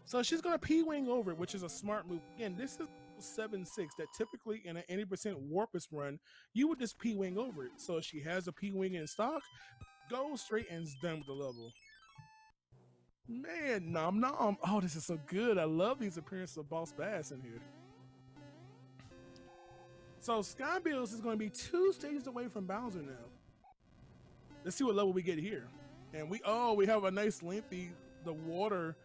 So she's going to P-Wing over it, which is a smart move. Again, this is 7-6 that typically in an 80% Warpless run, you would just P-Wing over it. So she has a P-Wing in stock, go straight and is done with the level. Man, nom nom. Oh, this is so good. I love these appearances of Boss Bass in here. So Sky Bills is going to be two stages away from Bowser now. Let's see what level we get here. And we oh we have a nice lengthy the water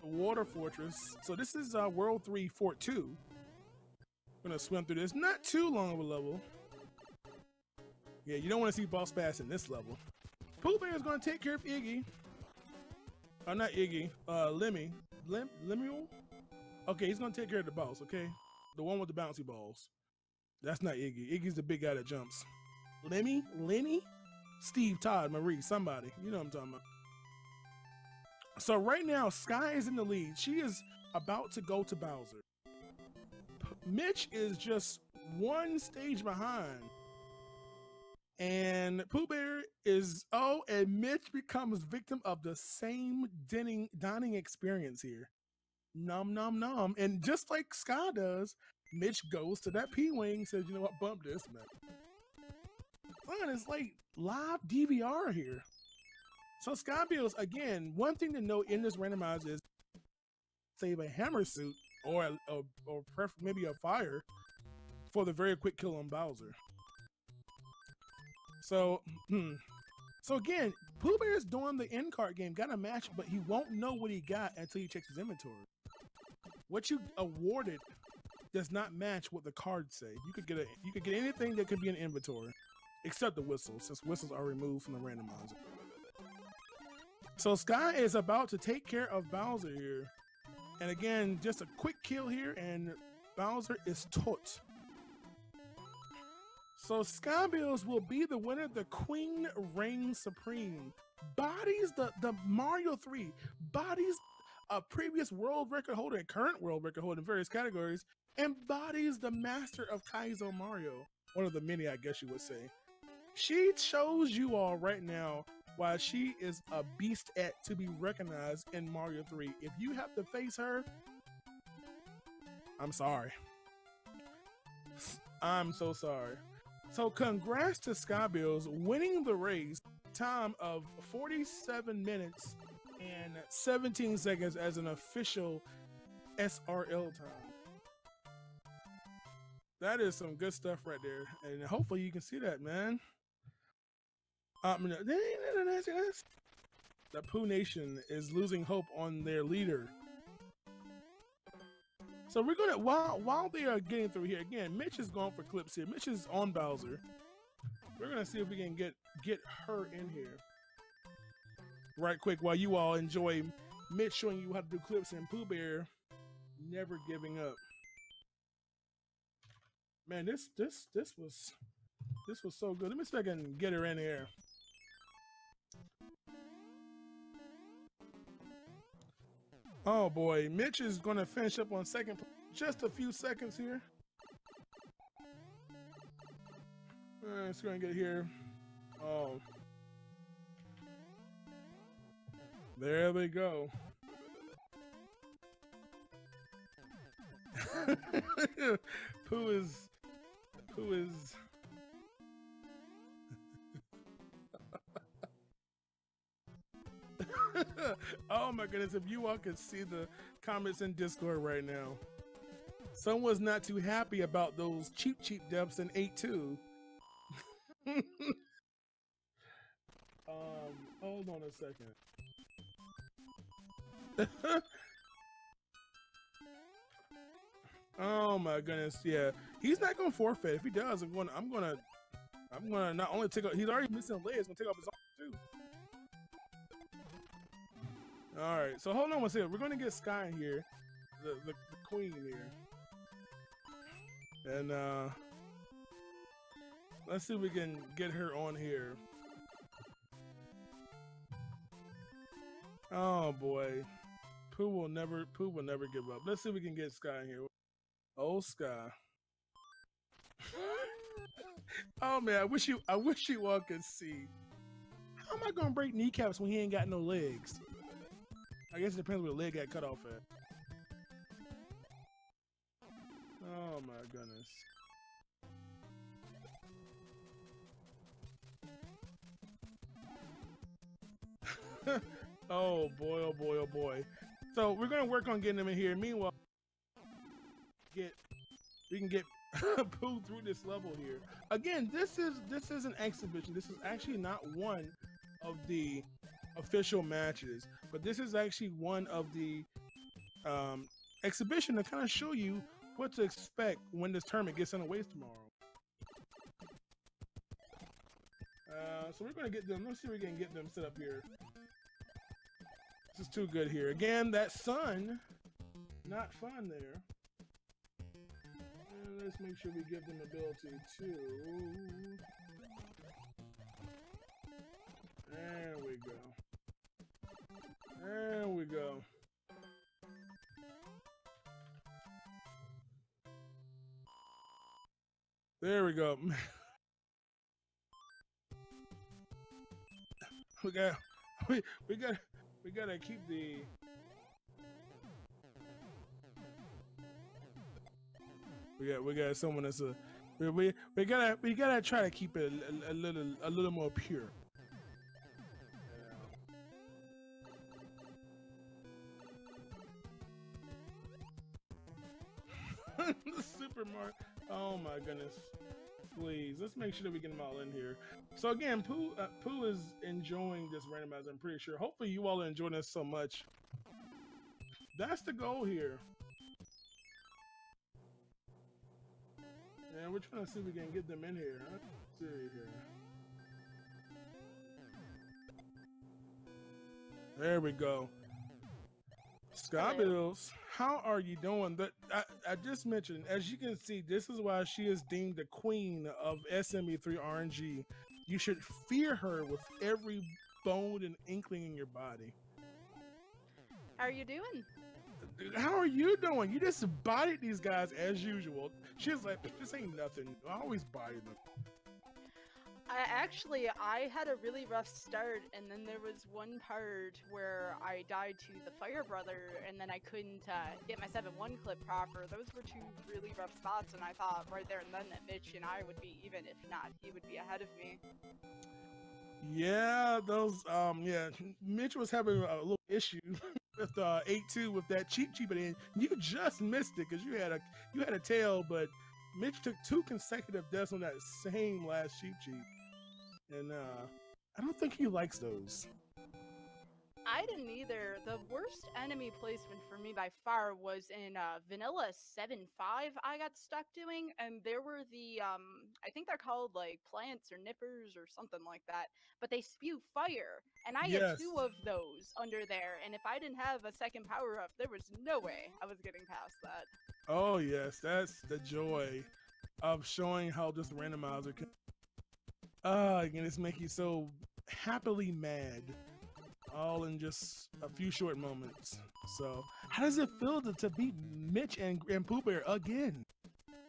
the water fortress. So this is uh, World 3 Fort 2. We're gonna swim through this. Not too long of a level. Yeah, you don't want to see Boss Bass in this level. Pooh Bear is gonna take care of Iggy. Uh, not Iggy, uh, Lemmy. Lem Lemuel? Okay, he's gonna take care of the boss, okay? The one with the bouncy balls. That's not Iggy. Iggy's the big guy that jumps. Lemmy? Lenny? Steve, Todd, Marie, somebody. You know what I'm talking about. So right now, Sky is in the lead. She is about to go to Bowser. Mitch is just one stage behind. And Pooh Bear is oh, and Mitch becomes victim of the same dining dining experience here. Nom nom nom. And just like Sky does, Mitch goes to that P Wing, says, you know what, bump this, man. Fun, it's like live DVR here. So Sky Bills, again, one thing to note in this randomizer is save a hammer suit or a, a or maybe a fire for the very quick kill on Bowser. So, hmm. So again, Pooh Bear is doing the end card game, got a match, but he won't know what he got until he checks his inventory. What you awarded does not match what the cards say. You could get a you could get anything that could be an inventory, except the whistles, since whistles are removed from the randomizer. So Sky is about to take care of Bowser here. And again, just a quick kill here, and Bowser is taught. So Skybills will be the winner. The Queen reigns supreme. Bodies the, the Mario 3. Bodies a previous world record holder and current world record holder in various categories. Embodies the master of Kaizo Mario. One of the many, I guess you would say. She shows you all right now why she is a beast at to be recognized in Mario 3. If you have to face her, I'm sorry. I'm so sorry. So congrats to Skybills winning the race. Time of 47 minutes and 17 seconds as an official SRL time. That is some good stuff right there. And hopefully you can see that, man. Um, the Pooh Nation is losing hope on their leader. So we're gonna while while they are getting through here again, Mitch is going for clips here. Mitch is on Bowser. We're gonna see if we can get get her in here right quick while you all enjoy Mitch showing you how to do clips and Pooh Bear never giving up. Man, this this this was this was so good. Let me see if I can get her in here. Oh boy, Mitch is going to finish up on second. Just a few seconds here. Uh, it's going to get here. Oh. There they go. Pooh is... Pooh is... oh my goodness, if you all could see the comments in Discord right now. someone's not too happy about those Cheep, Cheep depths in 8-2. um, hold on a second. oh my goodness, yeah. He's not gonna forfeit. If he does, I'm gonna I'm gonna I'm gonna not only take off he's already missing legs, gonna take off his arm too. Alright, so hold on one second. We're gonna get Sky here. The, the, the queen here. And uh let's see if we can get her on here. Oh boy. Pooh will never Pooh will never give up. Let's see if we can get Sky in here. Oh Sky. oh man, I wish you I wish you all could see. How am I gonna break kneecaps when he ain't got no legs? I guess it depends where the leg got cut off at. Oh my goodness. oh boy, oh boy, oh boy. So we're gonna work on getting him in here. Meanwhile, get we can get Pooh through this level here. Again, this is this is an exhibition. This is actually not one of the official matches, but this is actually one of the um, exhibition to kind of show you what to expect when this tournament gets underway tomorrow. Uh, so we're gonna get them. Let's see if we can get them set up here. This is too good here. Again, that sun, not fun there. And let's make sure we give them ability too. There we go. There we go. There we go. we got we we got we gotta keep the we got we got someone that's a we we, we gotta we gotta try to keep it a, a, a little a little more pure. Super Mario. Oh my goodness. Please, let's make sure that we get them all in here. So again, Pooh, uh, is enjoying this randomizer, I'm pretty sure. Hopefully you all are enjoying this so much. That's the goal here. And we're trying to see if we can get them in here. Let's see here. There we go. Skybills, how are you doing? That I, I, just mentioned, as you can see, this is why she is deemed the queen of SMB3 RNG. You should fear her with every bone and inkling in your body. How are you doing? How are you doing? You just bodied these guys as usual. She's like, this ain't nothing. I always body them. I actually I had a really rough start and then there was one part where I died to the fire brother and then I couldn't uh, get my 7-1 clip proper. Those were two really rough spots and I thought right there and then that Mitch and I would be even if not he would be ahead of me. Yeah, those um yeah, Mitch was having a little issue with uh 8-2 with that Cheep Cheep and you just missed it because you had a you had a tail but Mitch took two consecutive deaths on that same last Cheep Cheep. And uh, I don't think he likes those. I didn't either. The worst enemy placement for me by far was in uh, Vanilla 7.5 I got stuck doing, and there were the, um, I think they're called like plants or nippers or something like that, but they spew fire. And I yes. had two of those under there, and if I didn't have a second power up, there was no way I was getting past that. Oh, yes, that's the joy of showing how this randomizer can. Uh, and it's make you so happily mad all in just a few short moments. So, how does it feel to, to beat Mitch and, and Pooh Bear again?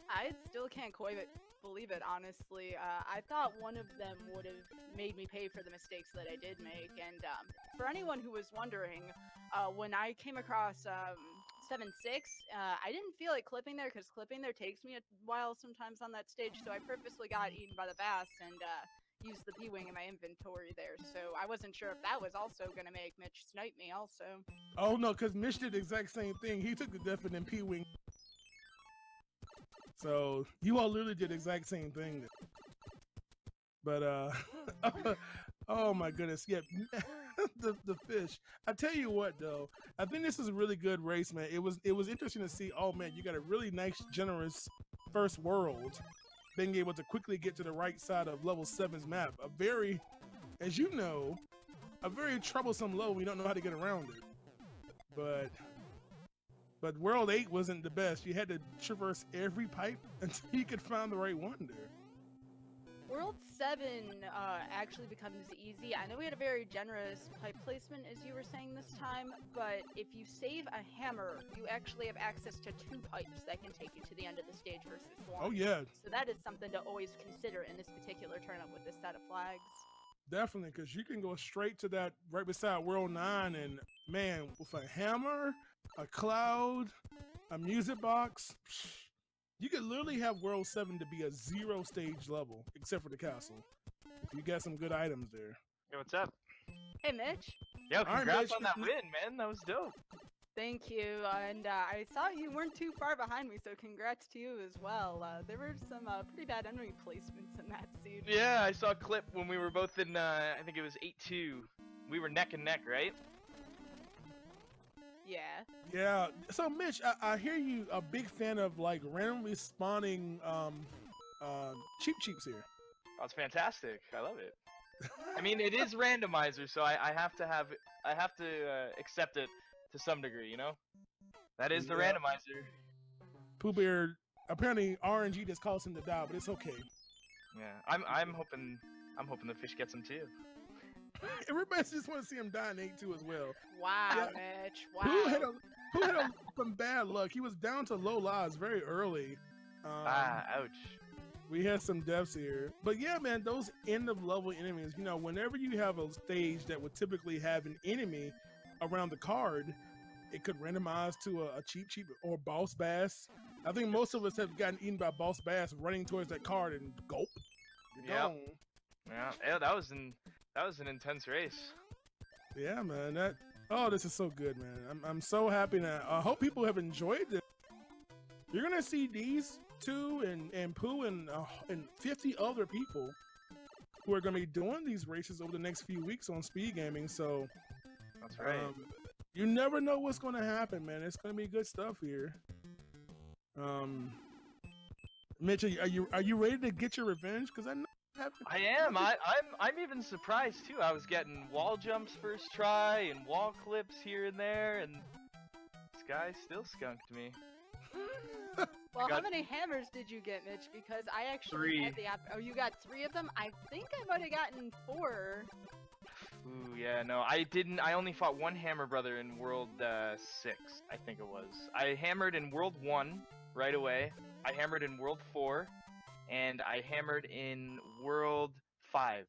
I still can't quite believe it, honestly. Uh, I thought one of them would have made me pay for the mistakes that I did make. And um, for anyone who was wondering, uh, when I came across um, 7 6, uh, I didn't feel like clipping there because clipping there takes me a while sometimes on that stage. So I purposely got eaten by the bass and uh, use the P-Wing in my inventory there, so I wasn't sure if that was also going to make Mitch snipe me also. Oh no, because Mitch did the exact same thing. He took the definite P-Wing So you all literally did the exact same thing. But uh, oh my goodness, yeah, the the fish. I tell you what though, I think this is a really good race, man. It was it was interesting to see. Oh man, you got a really nice, generous first world, being able to quickly get to the right side of level seven's map. A very, as you know, a very troublesome level. We don't know how to get around it, but but World 8 wasn't the best. You had to traverse every pipe until you could find the right one there. World 7 uh, actually becomes easy. I know we had a very generous pipe placement, as you were saying this time, but if you save a hammer, you actually have access to two pipes that can take you to the end of the stage versus one. Oh, yeah. So that is something to always consider in this particular tournament with this set of flags. Definitely, because you can go straight to that right beside World 9, and man, with a hammer, a cloud, a music box, you could literally have World 7 to be a zero stage level, except for the castle. You got some good items there. Hey, what's up? Hey, Mitch. Yo, right, congrats Mitch. on that win, man. That was dope. Thank you, and uh, I saw you weren't too far behind me, so congrats to you as well. Uh, there were some uh, pretty bad enemy placements in that scene. Yeah, I saw a clip when we were both in, uh, I think it was 8-2. We were neck and neck, right? Yeah. Yeah. So, Mitch, I, I hear you a big fan of like randomly spawning um, uh, Cheep Cheeps here. That's fantastic. I love it. I mean, it is randomizer, so I, I have to have, I have to uh, accept it to some degree, you know? That is the Yeah. randomizer. Pooh Bear, apparently RNG just caused him to die, but it's okay. Yeah, I'm, I'm hoping, I'm hoping the fish gets him too. Everybody just want to see him die in 8 2 as well. Wow, Yeah. Mitch. Who had a, who had a, some bad luck? He was down to low lives very early. Um, ah, ouch. we had some deaths here, but yeah, man, those end of level enemies. You know, whenever you have a stage that would typically have an enemy around the card, it could randomize to a, a Cheep Cheep or boss bass. I think most of us have gotten eaten by boss bass running towards that card and gulp. You're Yep. gone. Yeah, yeah, that was an, that was an intense race. Yeah, man. That oh, this is so good, man. I'm I'm so happy now. I hope people have enjoyed this. You're gonna see these two and and Pooh and uh, and 50 other people who are gonna be doing these races over the next few weeks on Speed Gaming. So That's right. um, you never know what's gonna happen, man. It's gonna be good stuff here. Um, Mitch, are you are you, ready to get your revenge? Because I know I am. I, I'm. I'm even surprised too. I was getting wall jumps first try and wall clips here and there, and this guy still skunked me. Well, how many hammers did you get, Mitch? Because I actually Three. had the app. Oh, you got three of them. I think I might have gotten four. Ooh, yeah. No, I didn't. I only fought one hammer brother in World uh, Six. I think it was. I hammered in World One right away. I hammered in World Four, and I hammered in World Five.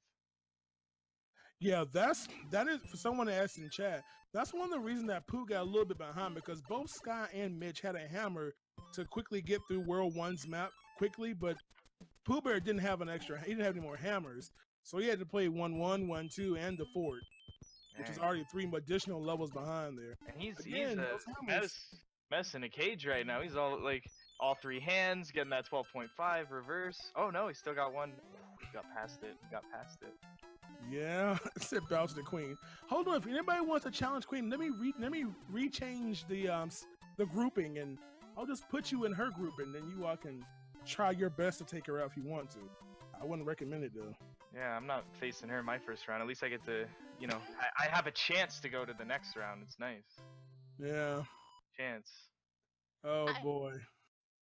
Yeah, that's that is for someone to ask in chat. That's one of the reasons that Pooh got a little bit behind because both Sky and Mitch had a hammer to quickly get through World One's map quickly, but Pooh Bear didn't have an extra. He didn't have any more hammers, so he had to play one one, one two, and the fort, which is already three additional levels behind there. And he's Again, he's a mess, mess in a cage right now. He's all like all three hands, getting that 12.5 reverse. Oh no, he still got one. Got past it. Got past it. Yeah, said bow to the queen. Hold on, if anybody wants to challenge queen, let me re- let me rechange the um the grouping, and I'll just put you in her group, and then you all can try your best to take her out if you want to. I wouldn't recommend it though. Yeah, I'm not facing her in my first round. At least I get to, you know, I, I have a chance to go to the next round. It's nice. Yeah. Chance. Oh I- boy.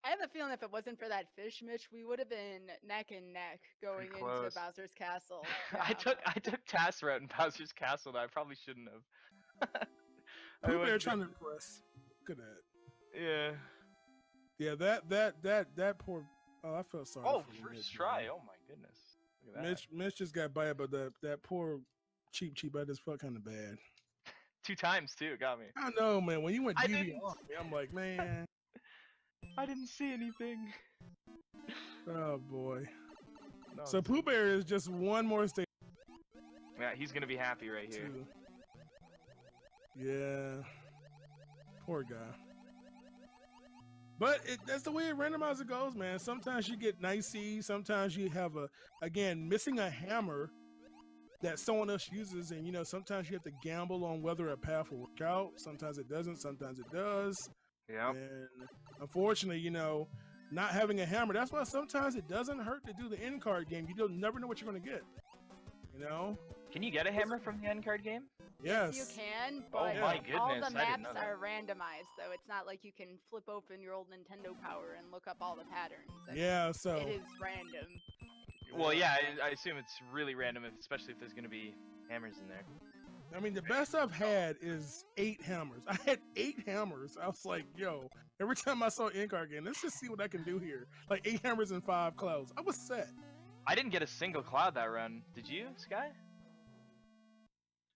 I have a feeling if it wasn't for that fish, Mitch, we would have been neck and neck going into. Bowser's castle. I took I took Task route in Bowser's Castle that I probably shouldn't have. I Pooh Bear trying to impress. Look at that. Yeah. Yeah, that that that that poor. Oh, I felt sorry. Oh, for you, first Mitch, try. man. Oh my goodness. Look at that. Mitch, Mitch just got by, but that that poor Cheep Cheep. I just felt kind of bad. Two times too. Got me. I know, man. When you went I DV didn't- on me, I'm like, man. I didn't see anything. Oh boy. No, So it's- Pooh Bear is just one more stage. yeah, he's gonna be happy right here. Two. Yeah. Poor guy. But it, that's the way it randomizer goes, man. Sometimes you get nicey. Sometimes you have a again missing a hammer that someone else uses, and you know sometimes you have to gamble on whether a path will work out. Sometimes it doesn't. Sometimes it does. Yeah. And unfortunately, you know, not having a hammer. That's why sometimes it doesn't hurt to do the end card game. You don't never know what you're gonna get. You know. Can you get a hammer from the end card game? Yes. You can, Oh but my all goodness, the I didn't maps are randomized, though. It's not like you can flip open your old Nintendo Power and look up all the patterns. It's- Yeah. So. It is random. Well, yeah, I, I assume it's really random, especially if there's gonna be hammers in there. I mean, the best I've had is eight hammers. I had eight hammers. I was like, yo, every time I saw in card game, let's just see what I can do here. Like eight hammers and five clouds. I was set. I didn't get a single cloud that run. Did you, Sky?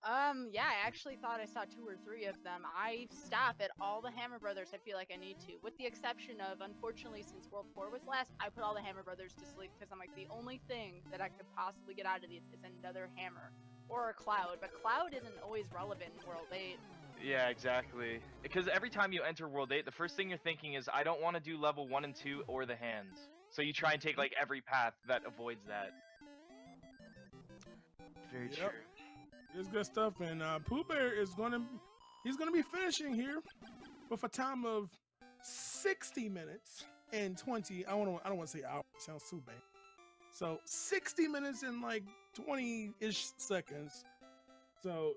Um, yeah, I actually thought I saw two or three of them. I stop at all the Hammer Brothers I feel like I need to, with the exception of, unfortunately, since World 4 was last, I put all the Hammer Brothers to sleep because I'm like, the only thing that I could possibly get out of these is another hammer or a cloud, but cloud isn't always relevant in World 8. Yeah, exactly. Because every time you enter World 8, the first thing you're thinking is, I don't want to do level 1 and 2 or the hands. So you try and take like every path that avoids that. Very Yep. true. It's good stuff. And uh, Pooh Bear is gonna he's gonna be finishing here with a time of 60 minutes and 20. I want to I don't want to say hours. Sounds too bad. So 60 minutes and like 20 ish seconds. So